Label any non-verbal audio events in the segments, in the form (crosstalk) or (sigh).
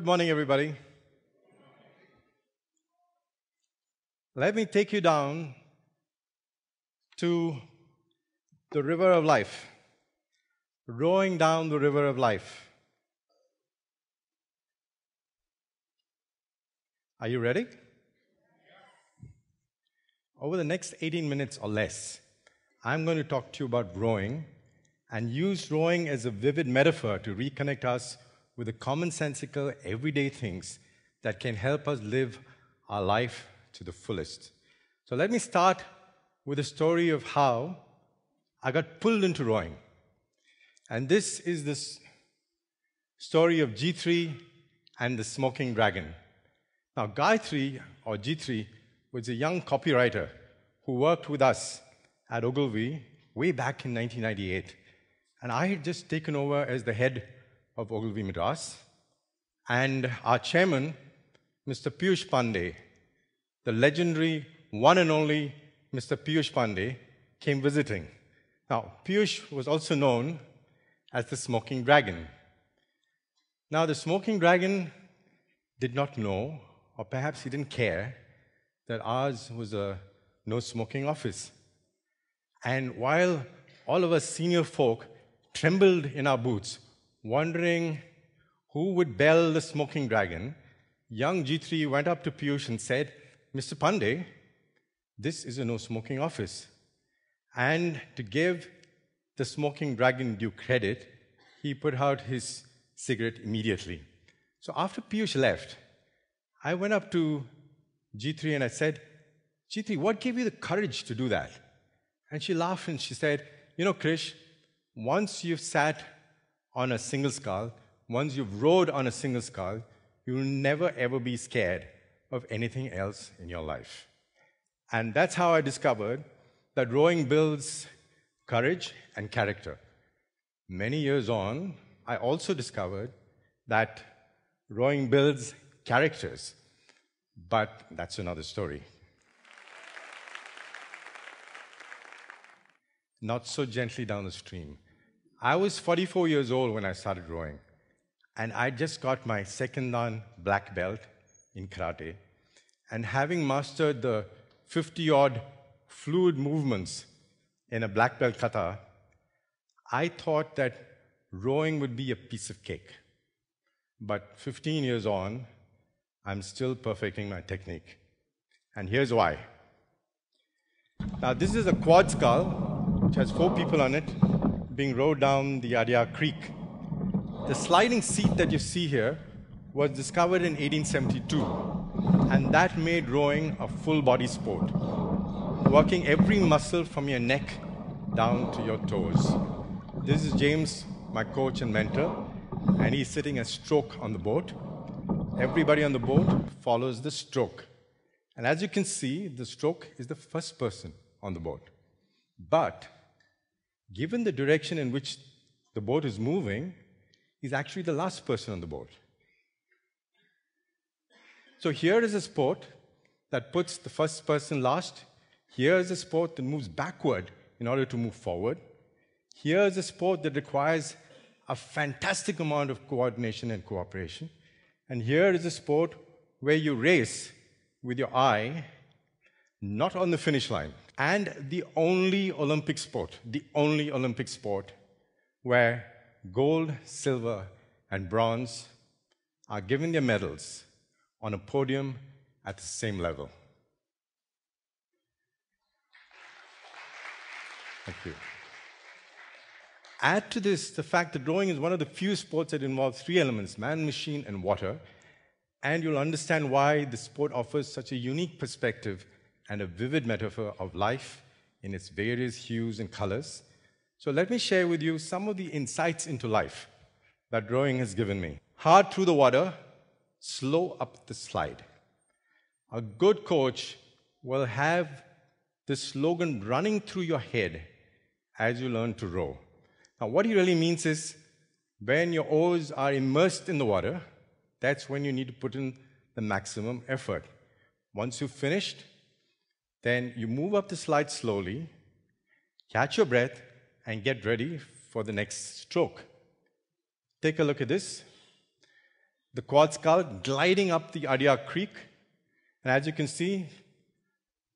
Good morning, everybody. Let me take you down to the river of life, rowing down the river of life. Are you ready? Over the next 18 minutes or less, I'm going to talk to you about rowing and use rowing as a vivid metaphor to reconnect us with the commonsensical, everyday things that can help us live our life to the fullest. So let me start with a story of how I got pulled into rowing. And this is the story of G3 and the smoking dragon. Now, Guy 3 or G3, was a young copywriter who worked with us at Ogilvy way back in 1998. And I had just taken over as the head of Ogilvy Madras. And our chairman, Mr. Piyush Pandey, the legendary one and only Mr. Piyush Pandey, came visiting. Now, Piyush was also known as the smoking dragon. Now, the smoking dragon did not know, or perhaps he didn't care, that ours was a no smoking office. And while all of us senior folk trembled in our boots, wondering who would bell the smoking dragon, young G3 went up to Piyush and said, Mr. Pandey, this is a no smoking office. And to give the smoking dragon due credit, he put out his cigarette immediately. So after Piyush left, I went up to G3 and I said, G3, what gave you the courage to do that? And she laughed and she said, You know, Krish, once you've sat on a single scull, once you've rowed on a single scull, you'll never ever be scared of anything else in your life. And that's how I discovered that rowing builds courage and character. Many years on, I also discovered that rowing builds characters, but that's another story. Not so gently down the stream. I was 44 years old when I started rowing, and I just got my second dan black belt in karate. And having mastered the 50 odd fluid movements in a black belt kata, I thought that rowing would be a piece of cake. But 15 years on, I'm still perfecting my technique. And here's why. Now, this is a quad scull, which has four people on it, being rowed down the Adyar Creek. The sliding seat that you see here was discovered in 1872, and that made rowing a full body sport, working every muscle from your neck down to your toes. This is James, my coach and mentor, and he's sitting a stroke on the boat. Everybody on the boat follows the stroke. And as you can see, the stroke is the first person on the boat. But given the direction in which the boat is moving, he's actually the last person on the boat. So here is a sport that puts the first person last. Here is a sport that moves backward in order to move forward. Here is a sport that requires a fantastic amount of coordination and cooperation. And here is a sport where you race with your eye not on the finish line and the only Olympic sport, the only Olympic sport where gold, silver, and bronze are given their medals on a podium at the same level. Thank you. Add to this the fact that rowing is one of the few sports that involves three elements man, machine, and water. And you'll understand why the sport offers such a unique perspective and a vivid metaphor of life in its various hues and colors. So let me share with you some of the insights into life that rowing has given me. Hard through the water, slow up the slide. A good coach will have this slogan running through your head as you learn to row. Now, what he really means is when your oars are immersed in the water, that's when you need to put in the maximum effort. Once you've finished, then you move up the slide slowly, catch your breath, and get ready for the next stroke. Take a look at this. the quad scull gliding up the Adyar Creek. And as you can see,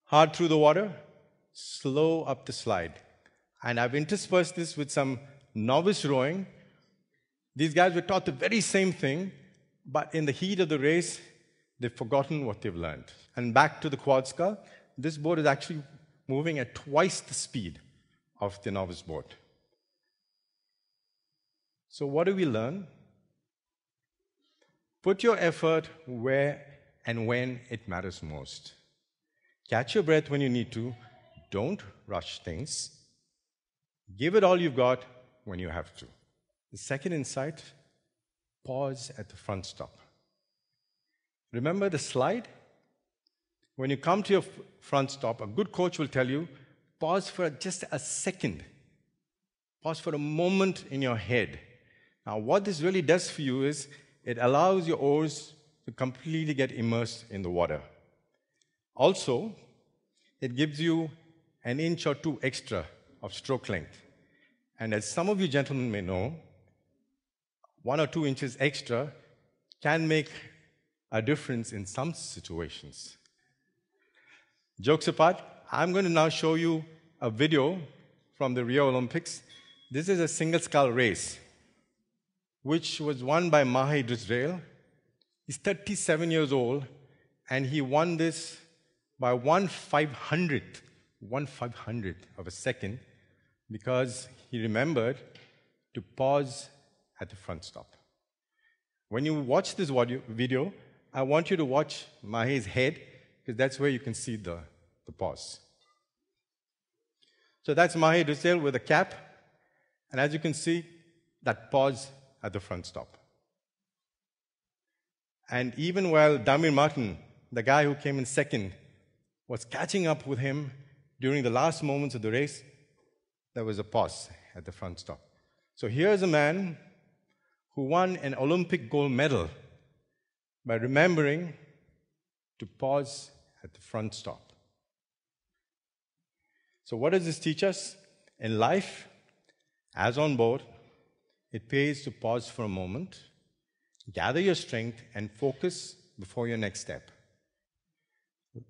hard through the water, slow up the slide. And I've interspersed this with some novice rowing. These guys were taught the very same thing, but in the heat of the race, they've forgotten what they've learned. And back to the quad scull, this boat is actually moving at twice the speed of the novice boat. So, what do we learn? Put your effort where and when it matters most. Catch your breath when you need to. Don't rush things. Give it all you've got when you have to. The second insight pause at the front stop. Remember the slide? When you come to your front stop, a good coach will tell you pause for just a second, pause for a moment in your head. Now, what this really does for you is it allows your oars to completely get immersed in the water. Also, it gives you an inch or two extra of stroke length. And as some of you gentlemen may know, one or two inches extra can make a difference in some situations. Jokes apart, I'm going to now show you a video from the Rio Olympics. This is a single scull race, which was won by Mahe Drysdale. He's 37 years old, and he won this by one five hundredth, one five hundredth of a second, because he remembered to pause at the front stop. When you watch this video, I want you to watch Mahe's head because that's where you can see the, the pause. So that's Mahe Drysdale with a cap. And as you can see, that pause at the front stop. And even while Damir Martin, the guy who came in second, was catching up with him during the last moments of the race, there was a pause at the front stop. So here's a man who won an Olympic gold medal by remembering to pause at the front stop. So, what does this teach us? In life, as on board, it pays to pause for a moment, gather your strength, and focus before your next step.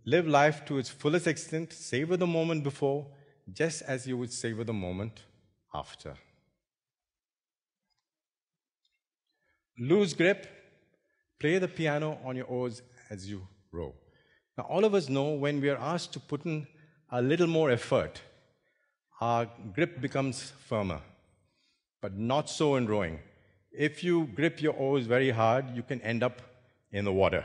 Live life to its fullest extent, savor the moment before, just as you would savor the moment after. Loose grip, play the piano on your oars as you row. Now, all of us know when we are asked to put in a little more effort, our grip becomes firmer, but not so in rowing. If you grip your oars very hard, you can end up in the water.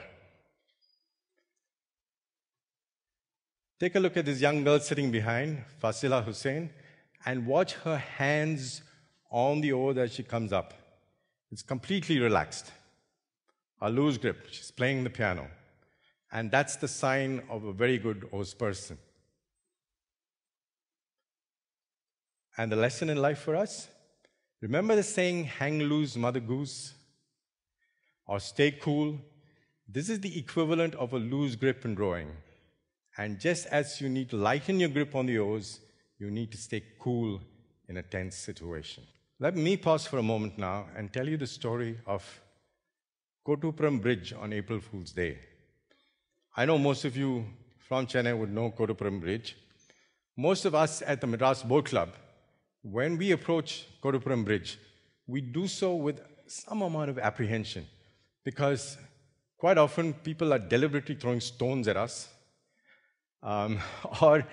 Take a look at this young girl sitting behind, Fasila Hussein, and watch her hands on the oar as she comes up. It's completely relaxed. A loose grip. She's playing the piano. And that's the sign of a very good oars person. And the lesson in life for us? Remember the saying, hang loose, mother goose? Or stay cool? This is the equivalent of a loose grip in rowing. And just as you need to lighten your grip on the oars, you need to stay cool in a tense situation. Let me pause for a moment now and tell you the story of Kotturpuram Bridge on April Fool's Day. I know most of you from Chennai would know Kotturpuram Bridge. Most of us at the Madras Boat Club, when we approach Kotturpuram Bridge, we do so with some amount of apprehension because quite often people are deliberately throwing stones at us um, (laughs) or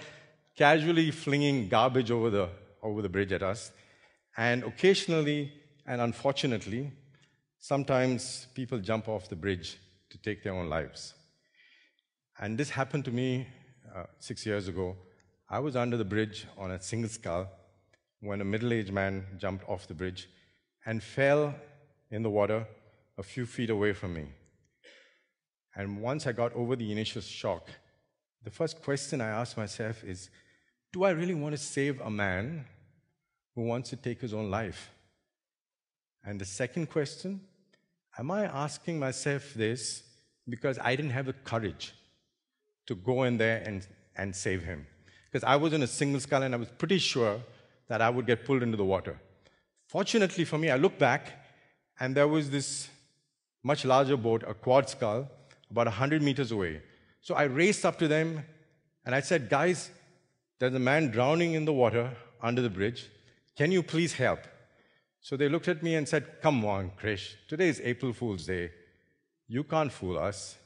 casually flinging garbage over the, over the bridge at us. And occasionally, and unfortunately, sometimes people jump off the bridge to take their own lives. And this happened to me uh, six years ago. I was under the bridge on a single scull when a middle aged man jumped off the bridge and fell in the water a few feet away from me. And once I got over the initial shock, the first question I asked myself is Do I really want to save a man who wants to take his own life? And the second question, am I asking myself this because I didn't have the courage to go in there and, and save him? Because I was in a single scull and I was pretty sure that I would get pulled into the water. Fortunately for me, I looked back and there was this much larger boat, a quad scull, about 100 meters away. So I raced up to them and I said, Guys, there's a man drowning in the water under the bridge. Can you please help? So they looked at me and said, Come on, Krish, today is April Fool's Day. You can't fool us.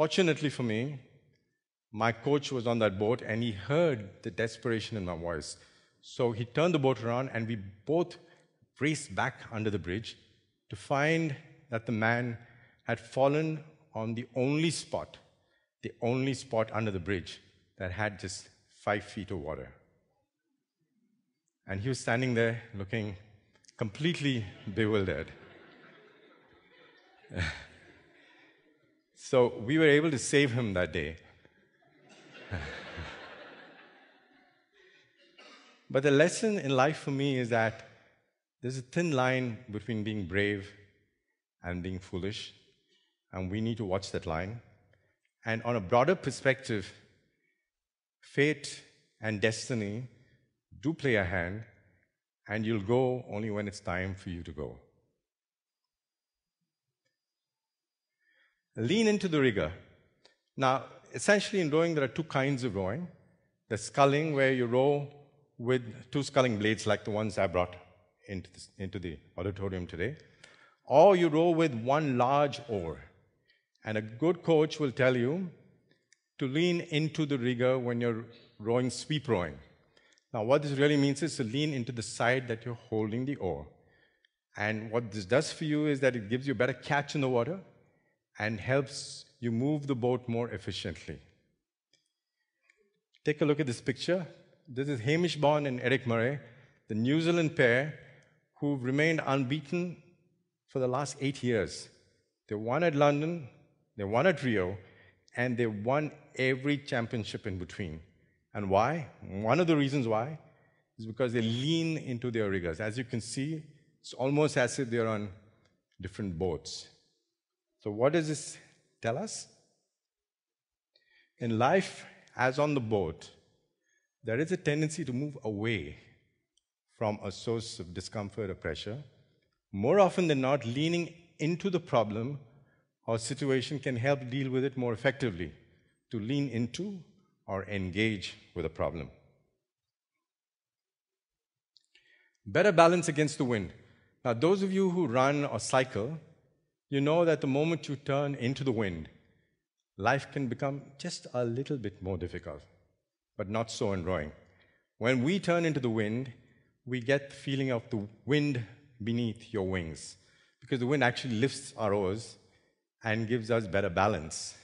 Fortunately for me, my coach was on that boat and he heard the desperation in my voice. So he turned the boat around and we both raced back under the bridge to find that the man had fallen on the only spot, the only spot under the bridge that had just five feet of water. And he was standing there looking completely bewildered. (laughs) so we were able to save him that day. (laughs) but the lesson in life for me is that there's a thin line between being brave and being foolish, and we need to watch that line. And on a broader perspective, fate and destiny do play a hand, and you'll go only when it's time for you to go. Lean into the rigger. Now, essentially, in rowing, there are two kinds of rowing the sculling, where you row with two sculling blades, like the ones I brought into, this, into the auditorium today, or you row with one large oar. And a good coach will tell you to lean into the rigger when you're rowing sweep rowing. Now, what this really means is to lean into the side that you're holding the oar. And what this does for you is that it gives you a better catch in the water and helps you move the boat more efficiently. Take a look at this picture. This is Hamish Bond and Eric Murray, the New Zealand pair who've remained unbeaten for the last eight years. They won at London, they won at Rio, and they won every championship in between. And why? One of the reasons why is because they lean into their riggers. As you can see, it's almost as if they're on different boats. So, what does this tell us? In life, as on the boat, there is a tendency to move away from a source of discomfort or pressure. More often than not, leaning into the problem or situation can help deal with it more effectively. To lean into or engage with a problem. Better balance against the wind. Now, those of you who run or cycle, you know that the moment you turn into the wind, life can become just a little bit more difficult, but not so in rowing. When we turn into the wind, we get the feeling of the wind beneath your wings, because the wind actually lifts our oars and gives us better balance.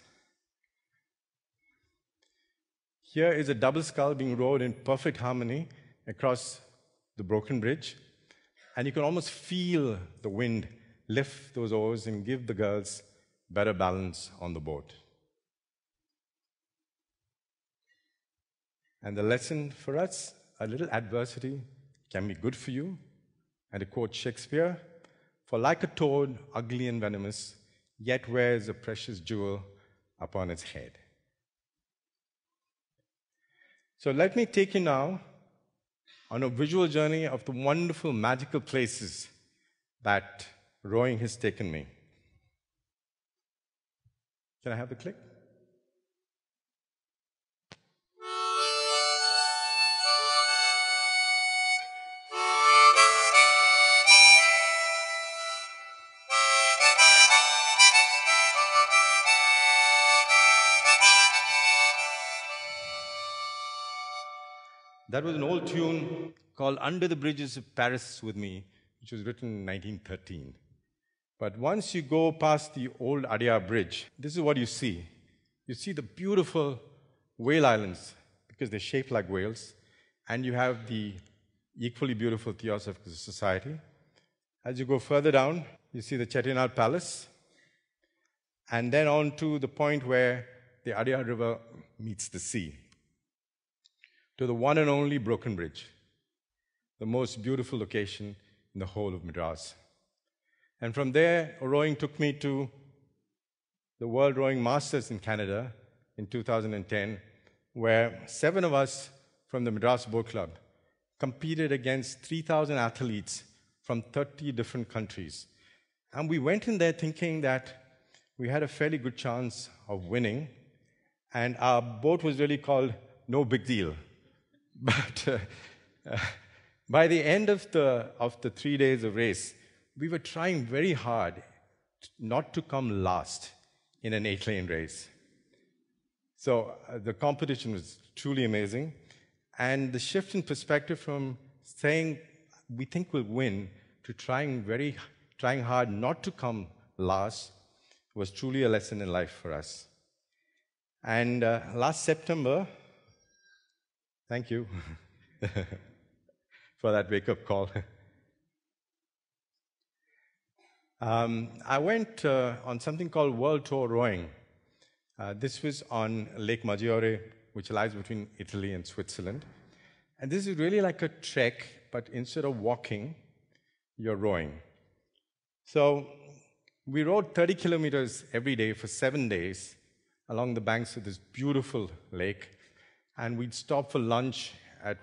Here is a double scull being rowed in perfect harmony across the broken bridge. And you can almost feel the wind lift those oars and give the girls better balance on the boat. And the lesson for us a little adversity can be good for you. And to quote Shakespeare, for like a toad, ugly and venomous, yet wears a precious jewel upon its head. So let me take you now on a visual journey of the wonderful, magical places that rowing has taken me. Can I have the click? That was an old tune called Under the Bridges of Paris with Me, which was written in 1913. But once you go past the old Adyar Bridge, this is what you see. You see the beautiful whale islands because they're shaped like whales, and you have the equally beautiful Theosophical Society. As you go further down, you see the Chettinad Palace, and then on to the point where the Adyar River meets the sea to the one and only Broken Bridge, the most beautiful location in the whole of Madras. And from there, rowing took me to the World Rowing Masters in Canada in 2010, where seven of us from the Madras Boat Club competed against 3,000 athletes from 30 different countries. And we went in there thinking that we had a fairly good chance of winning. And our boat was really called No Big Deal. (laughs) But uh, uh, by the end of the, of the three days of race, we were trying very hard not to come last in an eight lane race. So uh, the competition was truly amazing. And the shift in perspective from saying we think we'll win to trying very trying hard not to come last was truly a lesson in life for us. And uh, last September, thank you (laughs) for that wake up call. (laughs) um, I went uh, on something called World Tour Rowing. Uh, this was on Lake Maggiore, which lies between Italy and Switzerland. And this is really like a trek, but instead of walking, you're rowing. So we rowed 30 kilometers every day for seven days along the banks of this beautiful lake. And we'd stop for lunch at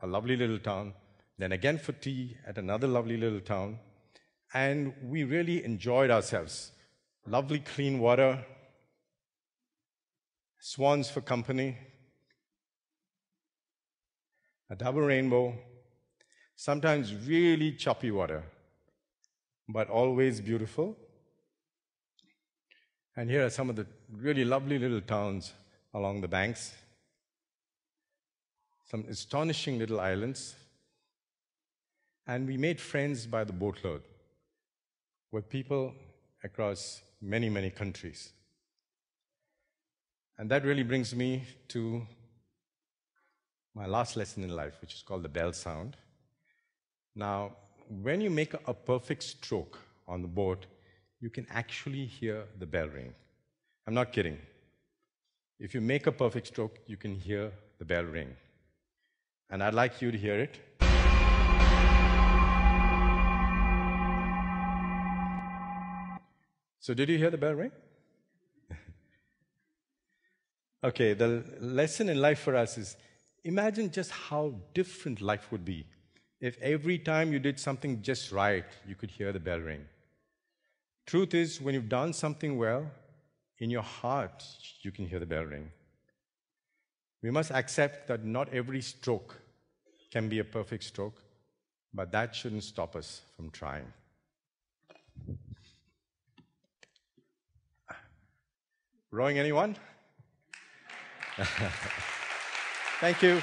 a lovely little town, then again for tea at another lovely little town. And we really enjoyed ourselves. Lovely clean water, swans for company, a double rainbow, sometimes really choppy water but always beautiful. And here are some of the really lovely little towns along the banks. Some astonishing little islands. And we made friends by the boatload with people across many, many countries. And that really brings me to my last lesson in life, which is called the bell sound. Now, when you make a perfect stroke on the boat, you can actually hear the bell ring. I'm not kidding. If you make a perfect stroke, you can hear the bell ring. And I'd like you to hear it. So, did you hear the bell ring? (laughs) okay, the lesson in life for us is imagine just how different life would be if every time you did something just right, you could hear the bell ring. Truth is, when you've done something well, in your heart, you can hear the bell ring. We must accept that not every stroke can be a perfect stroke, but that shouldn't stop us from trying. Rowing anyone? (laughs) Thank you.